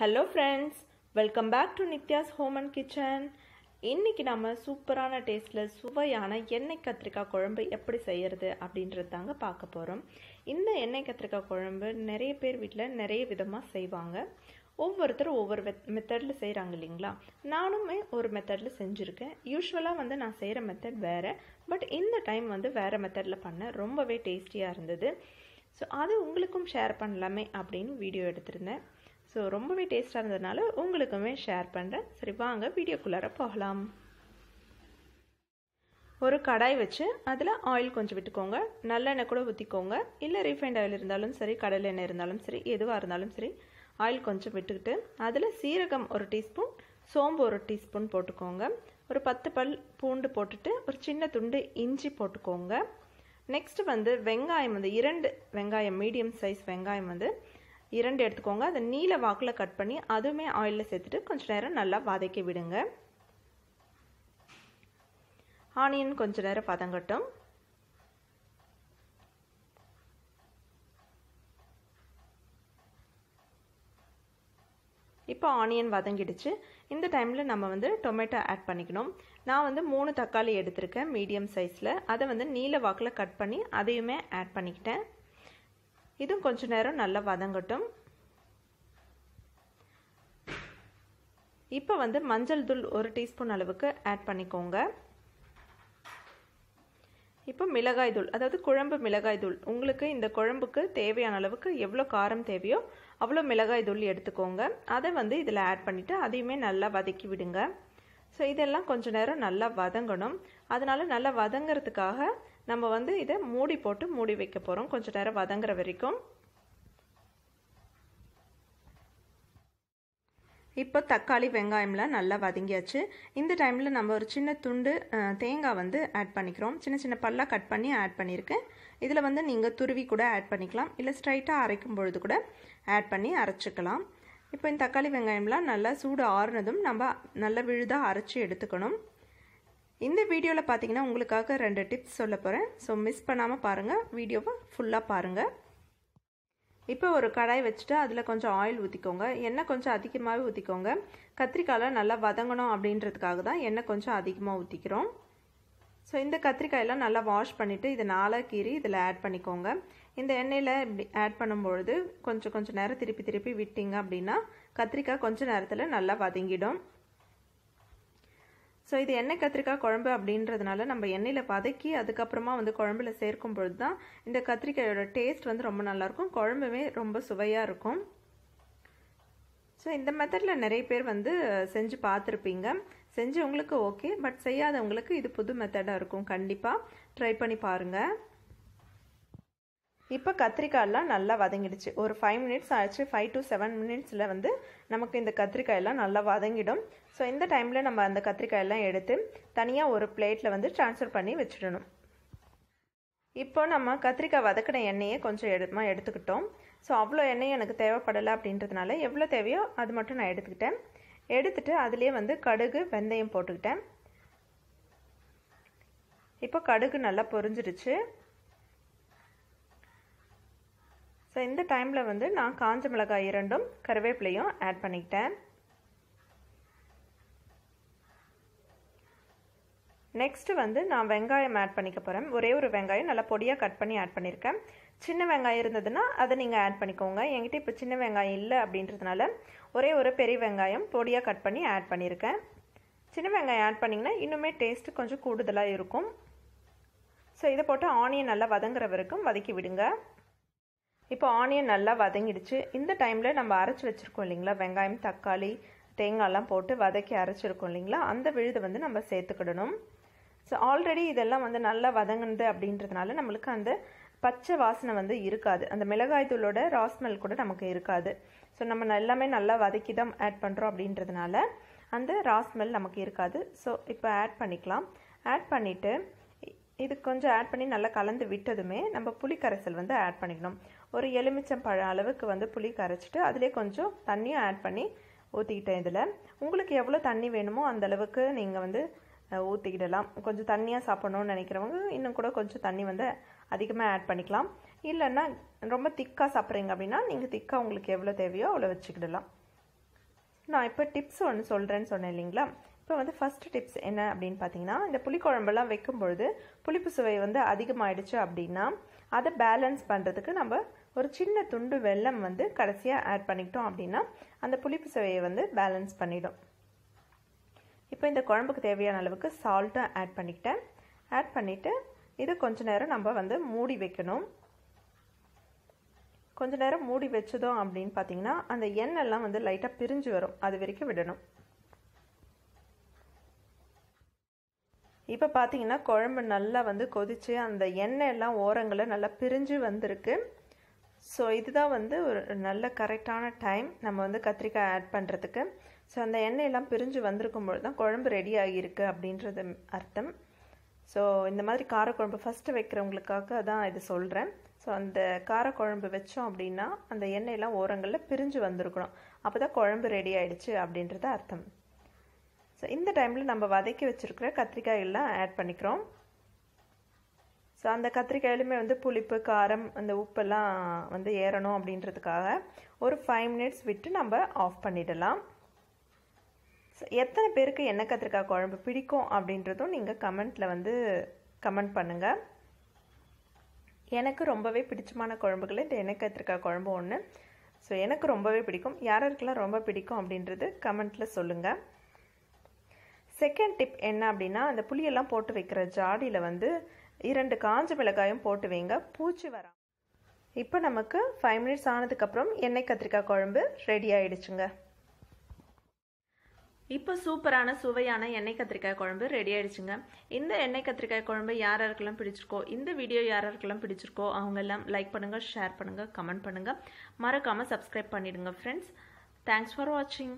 Hello friends welcome back to Nithya's home and kitchen இன்றைக்கி நம்ம சூப்பரான டேஸ்ட்டில் சுவையான எண்ணெய் கத்திரிக்காய் குழம்பு எப்படி செய்கிறது அப்படின்றது தாங்க பார்க்க போகிறோம் இந்த எண்ணெய் கத்திரிக்காய் குழம்பு நிறைய பேர் வீட்டில் நிறைய விதமாக செய்வாங்க. ஒவ்வொருத்தரும் ஒவ்வொரு மெத்தடில் செய்கிறாங்க இல்லைங்களா? நானுமே ஒரு மெத்தடில் செஞ்சுருக்கேன். யூஸ்வலாக வந்து நான் செய்கிற மெத்தட் வேறு. பட் இந்த டைம் வந்து வேறு மெத்தடில் பண்ணேன் ரொம்பவே டேஸ்டியாக இருந்தது. ஸோ அது உங்களுக்கும் ஷேர் பண்ணலாமே அப்படின்னு வீடியோ எடுத்திருந்தேன். ஸோ ரொம்பவே டேஸ்ட்டாக இருந்ததுனால உங்களுக்குமே ஷேர் பண்ணுறேன் சரி வாங்க வீடியோக்குள்ளார போகலாம். ஒரு கடாய் வச்சு அதில் ஆயில் கொஞ்சம் விட்டுக்கோங்க. நல்லெண்ணெய் கூட ஊற்றிக்கோங்க இல்லை ரீஃபைண்ட் ஆயில் இருந்தாலும் சரி கடலை எண்ணெய் இருந்தாலும் சரி எதுவாக இருந்தாலும் சரி ஆயில் கொஞ்சம் விட்டுக்கிட்டு அதில் சீரகம் ஒரு டீஸ்பூன் சோம்பு ஒரு டீஸ்பூன் போட்டுக்கோங்க. ஒரு பத்து பல் பூண்டு போட்டுட்டு ஒரு சின்ன துண்டு இஞ்சி போட்டுக்கோங்க. நெக்ஸ்ட் வந்து வெங்காயம் வந்து இரண்டு வெங்காயம் மீடியம் சைஸ் வெங்காயம் வந்து இரண்டு எடுத்துக்கோங்க. அதை நீல வாக்கில் கட் பண்ணி அதுவுமே ஆயிலில் சேர்த்துட்டு கொஞ்சம் நேரம் நல்லா வதக்கி விடுங்க. ஆனியன் கொஞ்ச நேரம் பதங்கட்டும் இப்போ ஆனியன் வதங்கிடுச்சு. இந்த டைமில் நம்ம வந்து டொமேட்டோ ஆட் பண்ணிக்கணும். நான் வந்து மூணு தக்காளி எடுத்திருக்கேன் மீடியம் சைஸில் அதை வந்து நீல வாக்கில் கட் பண்ணி அதையுமே ஆட் பண்ணிக்கிட்டேன். இதுவும் கொஞ்ச நேரம் நல்லா வதங்கட்டும். இப்போ வந்து மஞ்சள் தூள் ஒரு டீஸ்பூன் அளவுக்கு ஆட் பண்ணிக்கோங்க. இப்போ மிளகாய் தூள் அதாவது குழம்பு மிளகாய் தூள். உங்களுக்கு இந்த குழம்புக்கு தேவையான அளவுக்கு எவ்வளோ காரம் தேவையோ அவ்வளோ மிளகாய் தூள் எடுத்துக்கோங்க. அதை வந்து இதில் ஆட் பண்ணிவிட்டு அதையுமே நல்லா வதக்கி விடுங்க. ஸோ இதெல்லாம் கொஞ்சம் நேரம் நல்லா வதங்கணும். அதனால நல்லா வதங்கிறதுக்காக நம்ம வந்து இதை மூடி போட்டு மூடி வைக்க போகிறோம் கொஞ்ச நேரம் வதங்குற வரைக்கும். இப்போ தக்காளி வெங்காயம்லாம் நல்லா வதங்கியாச்சு. இந்த டைமில் நம்ம ஒரு சின்ன துண்டு தேங்காய் வந்து ஆட் பண்ணிக்கிறோம். சின்ன சின்ன பல்லாக கட் பண்ணி ஆட் பண்ணியிருக்கேன். இதில் வந்து நீங்கள் துருவி கூட ஆட் பண்ணிக்கலாம். இல்லை ஸ்ட்ரைட்டாக அரைக்கும் பொழுது கூட ஆட் பண்ணி அரைச்சிக்கலாம். இப்போ இந்த தக்காளி வெங்காயம்லாம் நல்லா சூடு ஆறுனதும் நம்ம நல்லா விழுதாக அரைச்சி எடுத்துக்கணும். இந்த வீடியோவில் பார்த்தீங்கன்னா உங்களுக்காக ரெண்டு டிப்ஸ் சொல்ல போகிறேன் ஸோ மிஸ் பண்ணாமல் பாருங்கள் வீடியோவை ஃபுல்லாக பாருங்கள் இப்போ ஒரு கடாய் வச்சுட்டு அதில் கொஞ்சம் ஆயில் ஊற்றிக்கோங்க எண்ணெய் கொஞ்சம் அதிகமாகவே ஊற்றிக்கோங்க கத்திரிக்காயில் நல்லா வதங்கணும் அப்படின்றதுக்காக தான் எண்ணெய் கொஞ்சம் அதிகமாக ஊற்றிக்கிறோம் ஸோ இந்த கத்திரிக்காயெல்லாம் நல்லா வாஷ் பண்ணிவிட்டு இதை நாளாக கீறி இதில் ஆட் பண்ணிக்கோங்க. இந்த எண்ணெயில் இப்படி ஆட் பண்ணும்பொழுது கொஞ்சம் கொஞ்சம் நேரம் திருப்பி திருப்பி விட்டிங்க அப்படின்னா கத்திரிக்காய் கொஞ்சம் நேரத்தில் நல்லா வதங்கிடும். ஸோ இது எண்ணெய் கத்திரிக்காய் குழம்பு அப்படின்றதுனால நம்ம எண்ணெயில் வதக்கி அதுக்கப்புறமா வந்து குழம்புல சேர்க்கும் பொழுது தான் இந்த கத்திரிக்காயோட டேஸ்ட் வந்து ரொம்ப நல்லாயிருக்கும். குழம்புமே ரொம்ப சுவையாக இருக்கும். ஸோ இந்த மெத்தடில் நிறைய பேர் வந்து செஞ்சு பார்த்துருப்பீங்க. செஞ்சு உங்களுக்கு ஓகே பட் செய்யாதவங்களுக்கு இது புது மெத்தடாக இருக்கும். கண்டிப்பாக ட்ரை பண்ணி பாருங்கள் இப்போ கத்திரிக்காயெல்லாம் நல்லா வதங்கிடுச்சு. ஒரு ஃபைவ் மினிட்ஸ் ஆச்சு. ஃபைவ் டு செவன் மினிட்ஸில் வந்து நமக்கு இந்த கத்திரிக்காயெல்லாம் நல்லா வதங்கிடும். ஸோ இந்த டைமில் நம்ம அந்த கத்திரிக்காயெல்லாம் எடுத்து தனியாக ஒரு பிளேட்டில் வந்து ட்ரான்ஸ்ஃபர் பண்ணி வச்சிடணும். இப்போ நம்ம கத்திரிக்காய் வதக்கின எண்ணெயை கொஞ்சம் எடுமா எடுத்துக்கிட்டோம். ஸோ அவ்வளோ எண்ணெய் எனக்கு தேவைப்படலை அப்படின்றதுனால எவ்வளோ தேவையோ அது மட்டும் நான் எடுத்துக்கிட்டேன். எடுத்துகிட்டு அதுலேயே வந்து கடுகு வெந்தயம் போட்டுக்கிட்டேன். இப்போ கடுகு நல்லா பொரிஞ்சிடுச்சு. ஸோ இந்த டைமில் வந்து நான் காஞ்ச மிளகாய் இரண்டும் கருவேப்பிலையும் ஆட் பண்ணிக்கிட்டேன். நெக்ஸ்ட்டு வந்து நான் வெங்காயம் ஆட் பண்ணிக்க போகிறேன் ஒரே ஒரு வெங்காயம் நல்லா பொடியாக கட் பண்ணி ஆட் பண்ணியிருக்கேன் சின்ன வெங்காயம் இருந்ததுன்னா அதை நீங்கள் ஆட் பண்ணிக்கோங்க. என்கிட்ட இப்போ சின்ன வெங்காயம் இல்லை அப்படின்றதுனால ஒரே ஒரு பெரிய வெங்காயம் பொடியாக கட் பண்ணி ஆட் பண்ணியிருக்கேன் சின்ன வெங்காயம் ஆட் பண்ணிங்கன்னா இன்னுமே டேஸ்ட்டு கொஞ்சம் கூடுதலாக இருக்கும். ஸோ இதை போட்டு ஆனியன் நல்லா வதங்குற வரைக்கும் வதக்கி விடுங்க. இப்போ ஆனியன் நல்லா வதங்கிடுச்சு. இந்த டைமில் நம்ம அரைச்சி வச்சுருக்கோம் இல்லைங்களா? வெங்காயம் தக்காளி தேங்காய்லாம் போட்டு வதக்கி அரைச்சிருக்கோம் இல்லைங்களா? அந்த விழுதை வந்து நம்ம சேர்த்துக்கிடணும். ஸோ ஆல்ரெடி இதெல்லாம் வந்து நல்லா வதங்குனது அப்படின்றதுனால நம்மளுக்கு அந்த பச்சை வாசனை வந்து இருக்காது. அந்த மிளகாய் தூளோட ராஸ்மெல் கூட நமக்கு இருக்காது. ஸோ நம்ம எல்லாமே நல்லா வதக்கி தான் ஆட் பண்ணுறோம் அப்படின்றதுனால அந்த ராஸ்மெல் நமக்கு இருக்காது. ஸோ இப்போ ஆட் பண்ணிக்கலாம். ஆட் பண்ணிவிட்டு இது கொஞ்சம் ஆட் பண்ணி நல்லா கலந்து விட்டதுமே நம்ம புளி கரைசல் வந்து ஆட் பண்ணிக்கணும். ஒரு எலுமிச்சம் பழம் அளவுக்கு வந்து புளி கரைச்சிட்டு அதிலே கொஞ்சம் தண்ணியும் ஆட் பண்ணி ஊற்றிக்கிட்டேன் இதில். உங்களுக்கு எவ்வளோ தண்ணி வேணுமோ அந்த அளவுக்கு நீங்கள் வந்து ஊற்றிக்கிடலாம் கொஞ்சம் தண்ணியாக சாப்பிட்ணுன்னு நினைக்கிறவங்க இன்னும் கூட கொஞ்சம் தண்ணி வந்து அதிகமாக ஆட் பண்ணிக்கலாம். இல்லைன்னா ரொம்ப திக்காக சாப்பிட்றீங்க அப்படின்னா நீங்கள் திக்காக உங்களுக்கு எவ்வளோ தேவையோ அவ்வளோ வச்சுக்கிடலாம். நான் இப்போ டிப்ஸ் ஒன்று சொல்கிறேன்னு சொன்னேன் இல்லைங்களா? இப்போ வந்து ஃபஸ்ட்டு டிப்ஸ் என்ன அப்படின்னு பார்த்தீங்கன்னா இந்த புளிக்குழம்பெல்லாம் வைக்கும் பொழுது புளிப்பு சுவை வந்து அதிகமாகிடுச்சு அப்படின்னா அதை பேலன்ஸ் பண்ணுறதுக்கு நம்ம ஒரு சின்ன துண்டு வெல்லம் வந்து கடைசியாக ஆட் பண்ணிக்கிட்டோம் அப்படின்னா அந்த புளிப்பு சுவையை வந்து பேலன்ஸ் பண்ணிடும். இப்போ இந்த குழம்புக்கு தேவையான அளவுக்கு சால்ட்டும் ஆட் பண்ணிக்கிட்டேன். ஆட் பண்ணிவிட்டு இது கொஞ்ச நேரம் நம்ம வந்து மூடி வைக்கணும். கொஞ்ச நேரம் மூடி வச்சதோம் அப்படின்னு பார்த்தீங்கன்னா அந்த எண்ணெய்லாம் வந்து லைட்டாக பிரிஞ்சு வரும். அது வரைக்கும் விடணும். இப்போ பார்த்தீங்கன்னா குழம்பு நல்லா வந்து கொதித்து அந்த எண்ணெய் எல்லாம் ஓரங்களில் நல்லா பிரிஞ்சு வந்திருக்கு. ஸோ இதுதான் வந்து ஒரு நல்ல கரெக்டான டைம் நம்ம வந்து கத்திரிக்காய் ஆட் பண்ணுறதுக்கு ஸோ அந்த எண்ணெயெல்லாம் பிரிஞ்சு வந்திருக்கும் பொழுது தான் குழம்பு ரெடி ஆகியிருக்கு அப்படின்றது அர்த்தம். ஸோ இந்த மாதிரி காரக்குழம்பு ஃபஸ்ட்டு வைக்கிறவங்களுக்காக தான் இது சொல்கிறேன் ஸோ அந்த காரக்குழம்பு வச்சோம் அப்படின்னா அந்த எண்ணெயெல்லாம் ஓரங்களில் பிரிஞ்சு வந்திருக்கணும். அப்போ தான் குழம்பு ரெடி ஆகிடுச்சு அப்படின்றது அர்த்தம். ஸோ இந்த டைமில் நம்ம வதக்கி வச்சுருக்கிற கத்திரிக்காய் எல்லாம் ஆட் பண்ணிக்கிறோம். ஸோ அந்த கத்திரிக்காயிலுமே வந்து புளிப்பு காரம் அந்த உப்பெல்லாம் வந்து ஏறணும் அப்படின்றதுக்காக ஒரு ஃபைவ் மினிட்ஸ் விட்டு நம்ம ஆஃப் பண்ணிடலாம். ஸோ எத்தனை பேருக்கு என்ன கத்திரிக்காய் குழம்பு பிடிக்கும் அப்படின்றதும் நீங்கள் கமெண்ட்டில் வந்து கமெண்ட் பண்ணுங்கள் எனக்கு ரொம்பவே பிடிச்சமான குழம்புகள் இந்த எண்ணெய் கத்திரிக்காய் குழம்பு ஒன்று ஸோ எனக்கு ரொம்பவே பிடிக்கும். யாருக்கெல்லாம் ரொம்ப பிடிக்கும் அப்படின்றது கமெண்ட்டில் சொல்லுங்கள் செகண்ட் டிப் என்ன அப்படின்னா அந்த புளியெல்லாம் போட்டு வைக்கிற ஜாடியில் வந்து இரண்டு காஞ்ச மிளகாயும் போட்டு வைங்க. பூச்சி வரா இப்போ நமக்கு ஃபைவ் மினிட்ஸ் ஆனதுக்கப்புறம் எண்ணெய் கத்திரிக்காய் குழம்பு ரெடி ஆயிடுச்சுங்க. இப்போ சூப்பரான சுவையான எண்ணெய் கத்திரிக்காய் குழம்பு ரெடி ஆயிடுச்சுங்க. இந்த எண்ணெய் கத்திரிக்காய் குழம்பு யார் யாருக்கெல்லாம் பிடிச்சிருக்கோ இந்த வீடியோ யார் யாருக்கெல்லாம் பிடிச்சிருக்கோ அவங்க எல்லாம் லைக் பண்ணுங்கள் ஷேர் பண்ணுங்கள் கமெண்ட் பண்ணுங்கள் மறக்காமல் சப்ஸ்கிரைப் பண்ணிடுங்க ஃப்ரெண்ட்ஸ் தேங்க்ஸ் ஃபார் வாட்சிங்